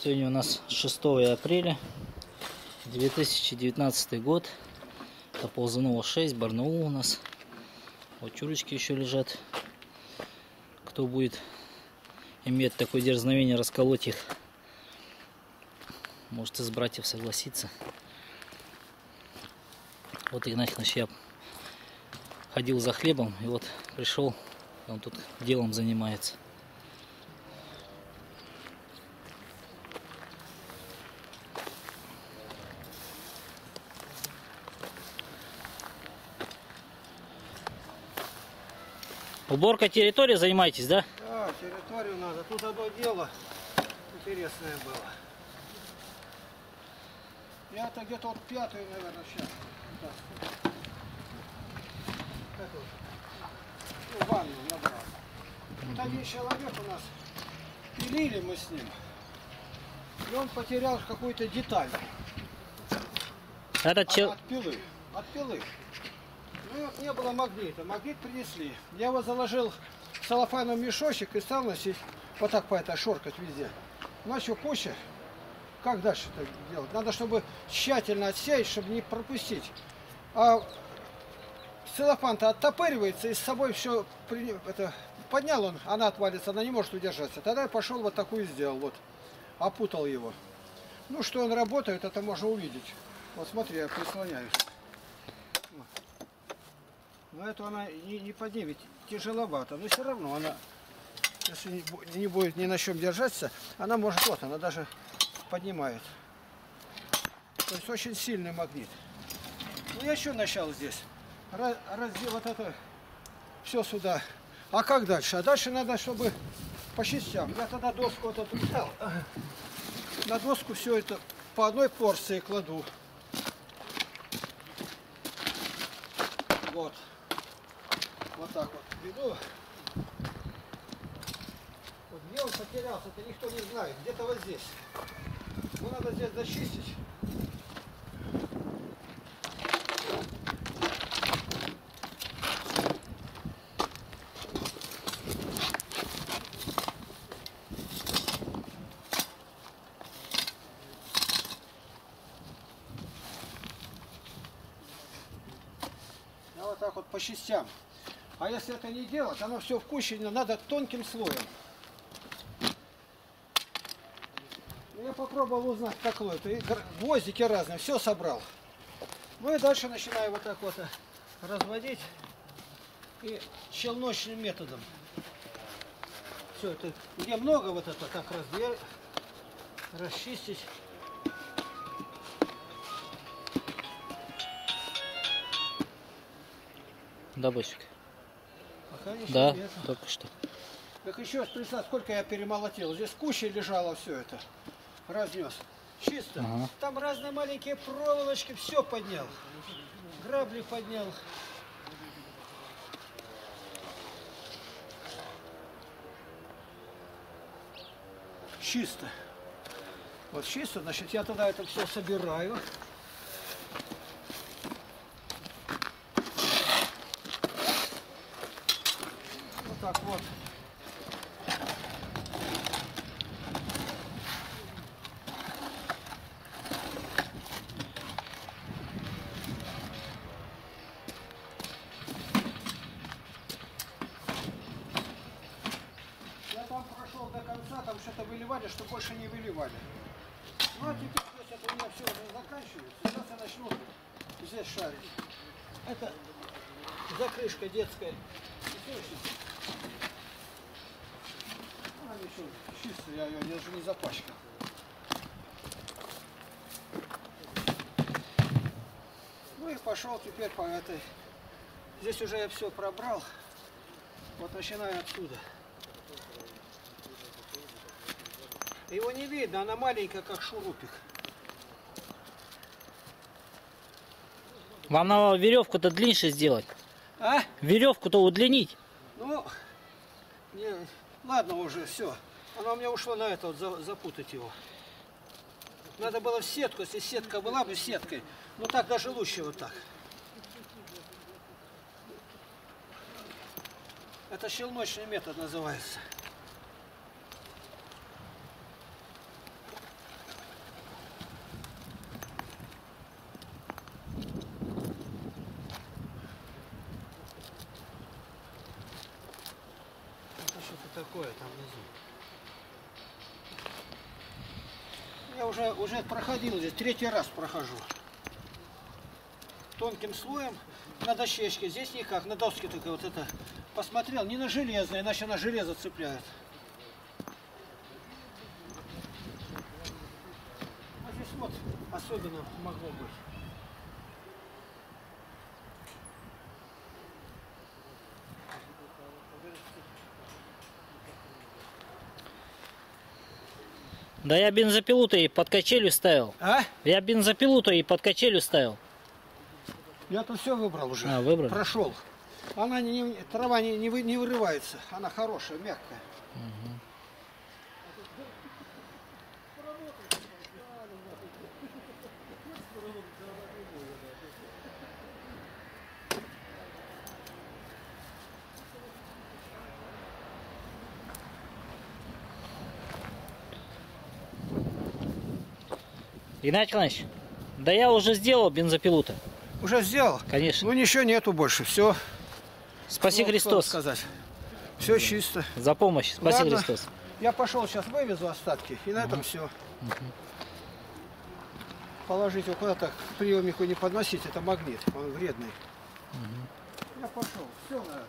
Сегодня у нас 6 апреля 2019 год. Это Ползунова 6, Барнаул у нас. Вот чурочки еще лежат. Кто будет иметь такое дерзновение расколоть их, может из братьев согласиться. Вот Игнатий я ходил за хлебом и вот пришел, он тут делом занимается. Уборка территории занимаетесь, да? Да, территорию надо. Тут одно дело интересное было. Я-то где-то вот пятую, наверное, сейчас. Да. Эту, ну, ванну набрал. Вот один человек у нас, пилили мы с ним, и он потерял какую-то деталь Этот от, чел... от пилы. От пилы. Ну и вот не было магнита. Магнит принесли. Я его заложил в целлофановый мешочек и стал носить. Вот так по этой шоркать везде. Начал позже. Как дальше это делать? Надо, чтобы тщательно отсеять, чтобы не пропустить. А целлофан-то оттопыривается и с собой все при... это, поднял он, она отвалится, она не может удержаться. Тогда я пошел вот такую сделал, вот, опутал его. Ну, что он работает, это можно увидеть. Вот смотри, я прислоняюсь. Но эту она не, не поднимет, тяжеловато, но все равно она, если не, не будет ни на чем держаться, она может, вот, она даже поднимает. То есть очень сильный магнит. Ну я еще начал здесь. Раз, раздел вот это все сюда. А как дальше? А дальше надо, чтобы по частям. Я тогда доску вот эту взял. На доску все это по одной порции кладу. Вот. Вот так вот веду. Вот где он потерялся, это никто не знает. Где-то вот здесь. Ну надо здесь зачистить. Вот так вот по частям. А если это не делать, оно все в куче, надо тонким слоем. Я попробовал узнать, какое это. И Гвоздики разные, все собрал. Ну и дальше начинаю вот так вот э, разводить. И челночным методом. Все это, где много вот это, так раздел, расчистить. Да, Босик? Пока Да, это. только что. Так еще раз представь, сколько я перемолотил. Здесь куча лежало все это. Разнес. Чисто. Ага. Там разные маленькие проволочки, все поднял. Грабли поднял. Чисто. Вот чисто, значит, я тогда это все собираю. Вот так вот. Я там прошел до конца, там выливали, что больше не выливали. Ну а теперь, то есть это у меня все уже заканчивается. Сейчас я начну здесь шарить. Это закрышка детская. Она еще чистая, я ее даже не запачкал. Ну и пошел теперь по этой. Здесь уже я все пробрал. Вот начинаю отсюда. Его не видно, она маленькая, как шурупик. Вам надо веревку-то длиннее сделать. А? Веревку-то удлинить. Ну, не, ладно уже, все. Оно у меня ушло на это, вот, за- запутать его. Надо было в сетку, если сетка была бы сеткой. Ну так даже лучше вот так. Это щелночный метод называется. Какое там внизу. Я уже, уже проходил здесь, третий раз прохожу. Тонким слоем на дощечке. Здесь никак, на доске только вот это посмотрел. Не на железное, иначе на железо цепляет. А здесь вот особенно могло быть. Да я бензопилу-то и под качелью ставил. А? Я бензопилу-то и под качелью ставил. Я тут все выбрал уже. А, выбрал? Прошел. Она не, трава не, не, вы- не вырывается. Она хорошая, мягкая. Игнатий Иванович, да я уже сделал бензопилу-то. Уже сделал? Конечно. Ну ничего нету больше. Все. Спаси Христос сказать. Все чисто. за помощь. Спаси Ладно. Христос. Я пошел сейчас вывезу остатки. И на этом все. Положить его куда-то к приемнику не подносить. Это магнит. Он вредный. Я пошел. Все на этом.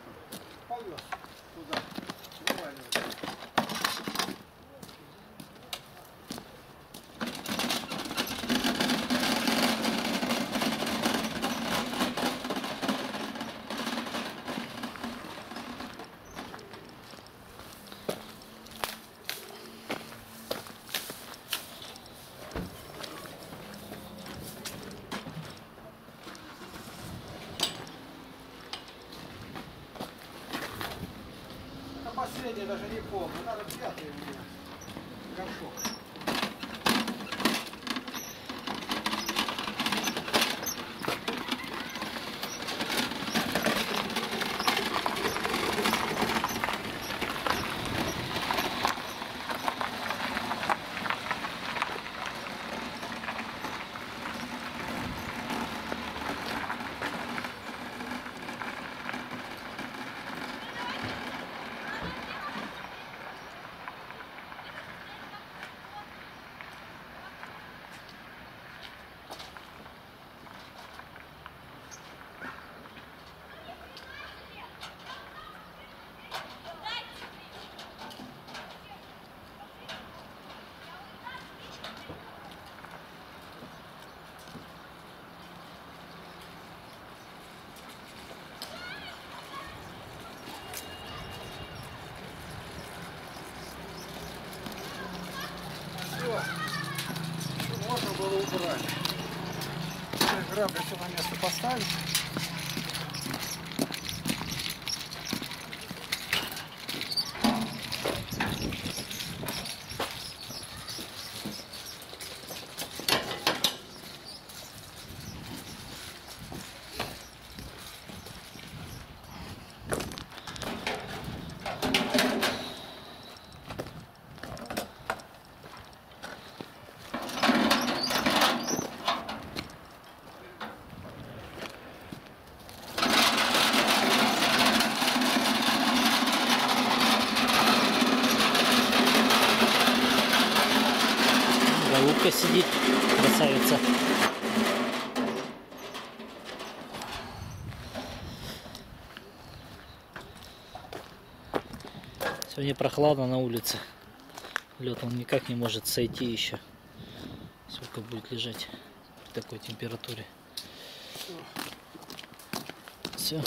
Повез туда. Вываливай. Это последнее даже не помню. Надо пятый у меня. Горшок. Все. Можно было. Так, Грабли все на место поставить. Голубка сидит, красавица. Сегодня прохладно на улице. Лед он никак не может сойти еще. Сколько будет лежать при такой температуре. Все.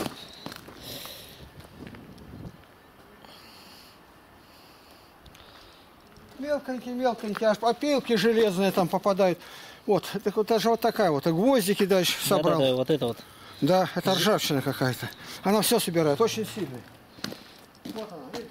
Мелконькие, мелконькие, аж опилки железные там попадают. Вот, это вот даже вот такая вот, и гвоздики дальше собрал. Да-да-да, вот это вот. Да, это ржавчина какая-то. Она все собирает, очень сильная. Вот она, видишь?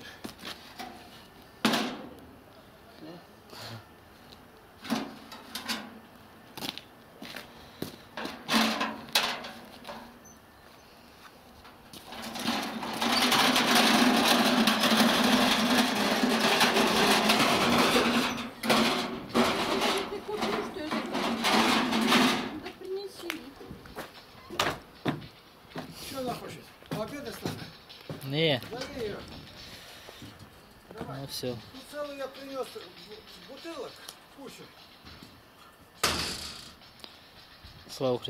Ты купишь, что я Да принеси. Что она хочет? Обедать надо? Не. Ну все. Тут целый я принес бутылок, кучу. Слава Христу.